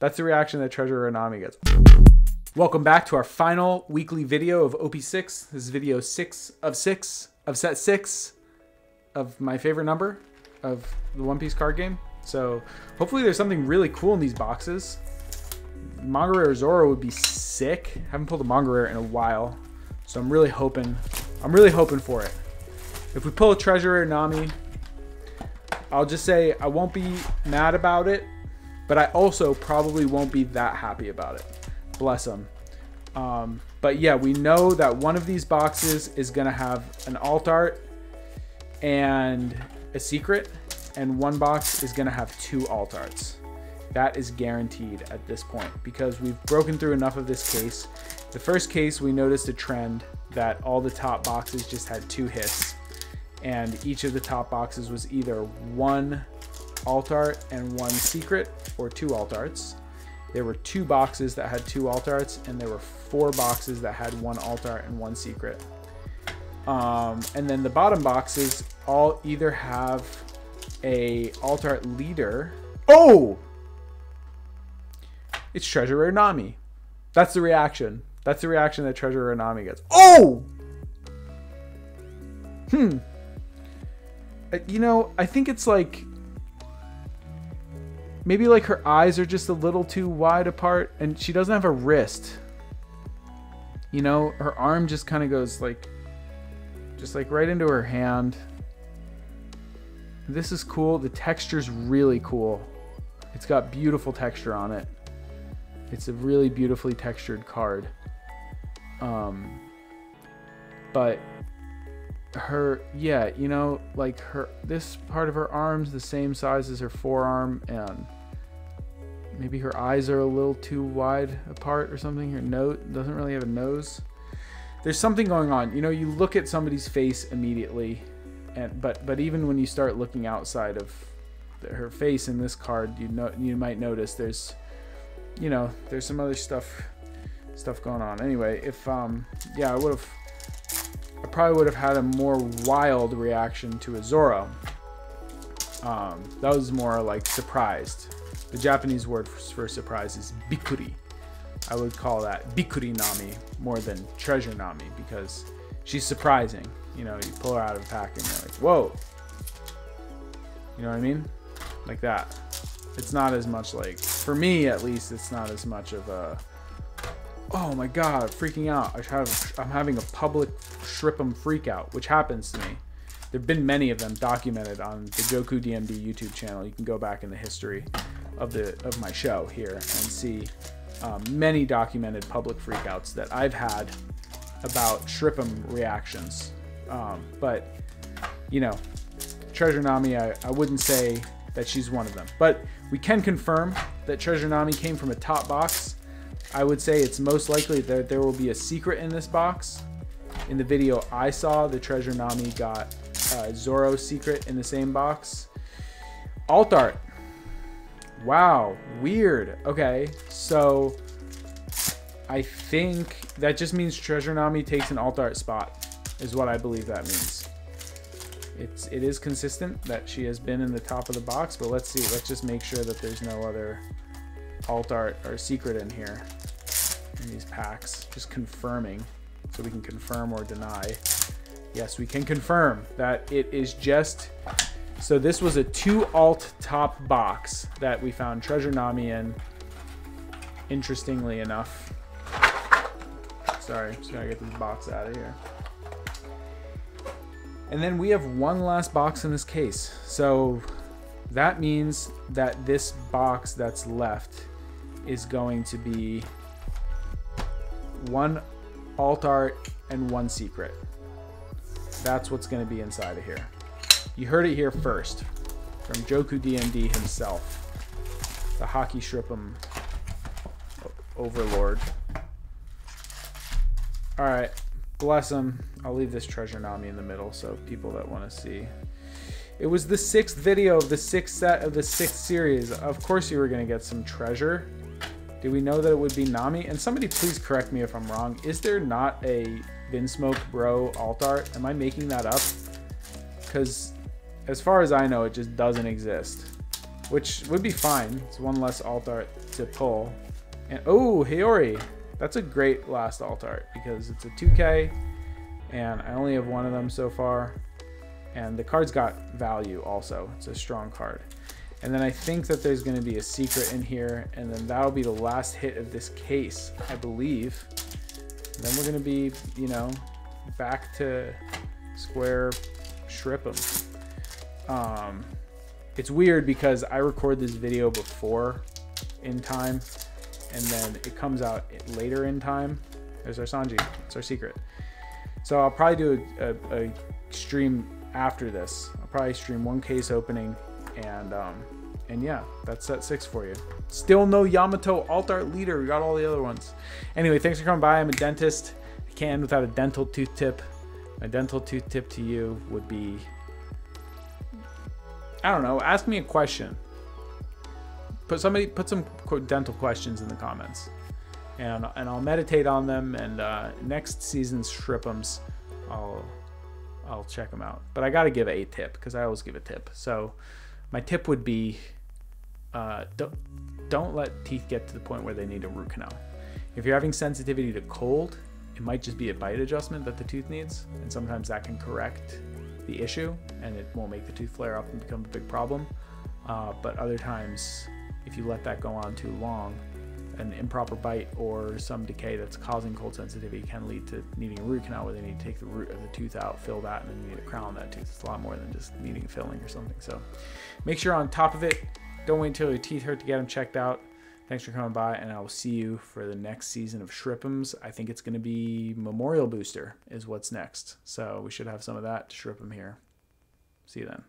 That's the reaction that Treasurer Anami gets. Welcome back to our final weekly video of OP6. This is video six of six of set six of my favorite number of the One Piece card game. So hopefully there's something really cool in these boxes. Manga Rare Zoro would be sick. Haven't pulled a Manga Rare in a while. So I'm really hoping, I'm really hoping for it. If we pull a Treasure Rare Nami, I'll just say I won't be mad about it, but I also probably won't be that happy about it. Bless them. Um, but yeah, we know that one of these boxes is going to have an alt art and a secret, and one box is going to have two alt arts. That is guaranteed at this point because we've broken through enough of this case. The first case, we noticed a trend that all the top boxes just had two hits, and each of the top boxes was either one alt art and one secret, or two alt arts. There were two boxes that had two alt arts, and there were four boxes that had one alt art and one secret. Um, and then the bottom boxes all either have a alt art leader. Oh! It's Treasurer Nami. That's the reaction. That's the reaction that Treasurer Nami gets. Oh! Hmm. Uh, you know, I think it's like maybe like her eyes are just a little too wide apart and she doesn't have a wrist. You know, her arm just kind of goes like just like right into her hand. This is cool. The texture's really cool. It's got beautiful texture on it. It's a really beautifully textured card. Um, but her, yeah, you know, like her, this part of her arm's the same size as her forearm, and maybe her eyes are a little too wide apart or something. Her nose doesn't really have a nose. There's something going on. You know, you look at somebody's face immediately, and but but even when you start looking outside of her face in this card, you know you might notice there's you know, there's some other stuff stuff going on. Anyway, if um yeah, I would have I probably would have had a more wild reaction to Azora. Um, that was more like surprised. The Japanese word for, surprise is bikkuri. I would call that bikkuri nami more than treasure nami because she's surprising. You know, you pull her out of a pack and you're like, whoa. You know what I mean? Like that. It's not as much like, for me at least, it's not as much of a, oh my god, freaking out. I have, I'm having a public Shripham freak out, which happens to me. There have been many of them documented on the JOHKU DMD YouTube channel. You can go back in the history of the of my show here and see um, many documented public freakouts that I've had about Shripham reactions. Um, but you know, Treasure Nami, I, I wouldn't say that she's one of them. But we can confirm that Treasure Nami came from a top box. I would say it's most likely that there will be a secret in this box. In the video I saw, the Treasure Nami got uh, Zoro secret in the same box. Alt art. Wow, weird. Okay, so I think that just means Treasure Nami takes an alt art spot, is what I believe that means. It's it is consistent that she has been in the top of the box, but let's see. Let's just make sure that there's no other alt art or secret in here in these packs. Just confirming, so we can confirm or deny. Yes, we can confirm that it is just so this was a two alt top box that we found Treasure Nami in. Interestingly enough. Sorry, just gotta get this box out of here. And then we have one last box in this case. So that means that this box that's left is going to be one alt art and one secret. That's what's to be inside of here. You heard it here first from JOHKU DMD himself, the Haki Shripham overlord. All right, bless him. I'll leave this treasure Nami in the middle so people that want to see. It was the sixth video of the sixth set of the sixth series. Of course you were going to get some treasure. Did we know that it would be Nami? And somebody please correct me if I'm wrong. Is there not a Vinsmoke Bro alt art? Am I making that up? Because as far as I know, it just doesn't exist. Which would be fine. It's one less alt art to pull. And oh, Hiyori. That's a great last alt art because it's a 2K and I only have one of them so far. And the card's got value also. It's a strong card. And then I think that there's going to be a secret in here, and then that'll be the last hit of this case, I believe. then we're going to be, you know, back to square Shripham. Um, it's weird because I record this video before in time, and then it comes out later in time. There's our Sanji. It's our secret. So I'll probably do a, a, a stream after this. I'll probably stream one case opening and um, and yeah, that's set six for you. Still no Yamato alt art leader. We got all the other ones. Anyway, thanks for coming by. I'm a dentist. I can't end without a dental tooth tip. My dental tooth tip to you would be I don't know, ask me a question. Put somebody put some dental questions in the comments. And, and I'll meditate on them and uh, next season's Shriphams I'll I'll check them out. But I got to give a tip because I always give a tip. So my tip would be uh, don't, don't let teeth get to the point where they need a root canal. If you're having sensitivity to cold, it might just be a bite adjustment that the tooth needs, and sometimes that can correct the issue and it won't make the tooth flare up and become a big problem. Uh, but other times, if you let that go on too long, an improper bite or some decay that's causing cold sensitivity can lead to needing a root canal where they need to take the root of the tooth out, fill that, and then you need to crown on that tooth. It's a lot more than just needing filling or something. So make sure on top of it. Don't wait until your teeth hurt to get them checked out. Thanks for coming by, and I will see you for the next season of Shriphams. I think it's going to be Memorial Booster is what's next. So we should have some of that to Shripham here. See you then.